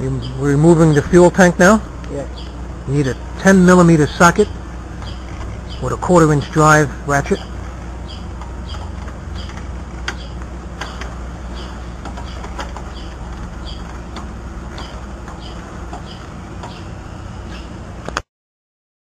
You- We're removing the fuel tank now. Yes. You need a 10 millimeter socket with a quarter inch drive ratchet.